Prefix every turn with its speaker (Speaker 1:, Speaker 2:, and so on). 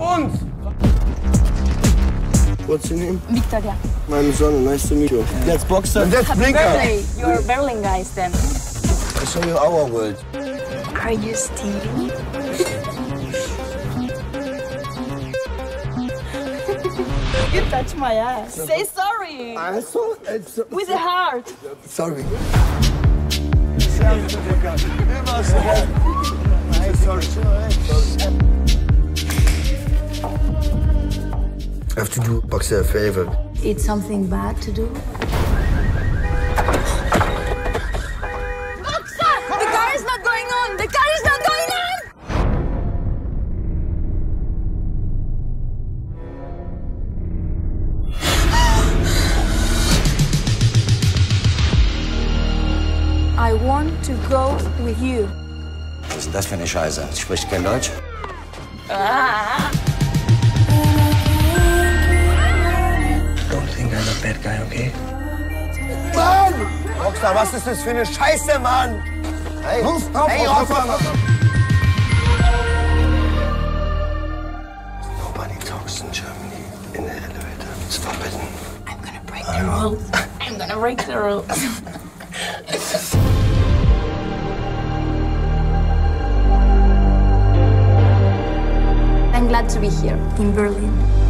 Speaker 1: uns!
Speaker 2: What's your name?
Speaker 3: Victoria.
Speaker 2: Meine Sonne, nice to meet you. That's Boxer.
Speaker 1: And that's Blinker!
Speaker 3: birthday. You're Berlin guys then.
Speaker 2: I show you our world.
Speaker 3: Are you stealing? you touch my ass. Say sorry.
Speaker 2: I'm so, it's so,
Speaker 3: With a heart.
Speaker 2: sorry. Have to do Boxer a favor.
Speaker 3: It's something bad to do. Boxer! The car is not going on! The car is not going on! I want to go with you.
Speaker 4: Was ist denn das für eine Scheiße? Spricht kein Deutsch?
Speaker 2: Don't
Speaker 1: Rockstar, was ist das für eine Scheiße, Mann? Hey, Ruf, hey, Rockstar!
Speaker 2: Nobody talks in Germany in the elevator. It's forbidden.
Speaker 3: I'm gonna break the rules. I'm gonna break the rules. I'm glad to be here in Berlin.